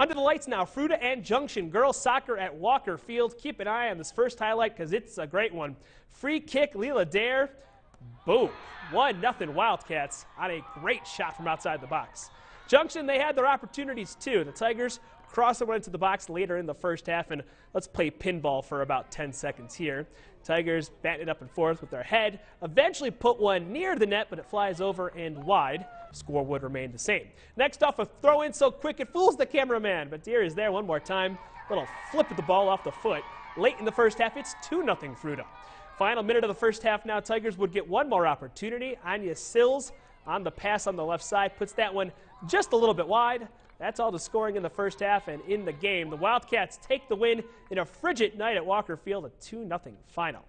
Under the lights now, Fruita and Junction girls soccer at Walker Field. Keep an eye on this first highlight because it's a great one. Free kick, Leela Dere. Boom. 1 nothing Wildcats on a great shot from outside the box. Junction, they had their opportunities too. The Tigers crossed one into the box later in the first half, and let's play pinball for about 10 seconds here. Tigers it up and forth with their head, eventually put one near the net, but it flies over and wide. Score would remain the same. Next off, a throw in so quick it fools the cameraman, but Dere is there one more time. Little flip of the ball off the foot. Late in the first half, it's 2 0 Fruita. Final minute of the first half now, Tigers would get one more opportunity. Anya Sills on the pass on the left side puts that one just a little bit wide. That's all the scoring in the first half and in the game. The Wildcats take the win in a frigid night at Walker Field, a 2 0 final.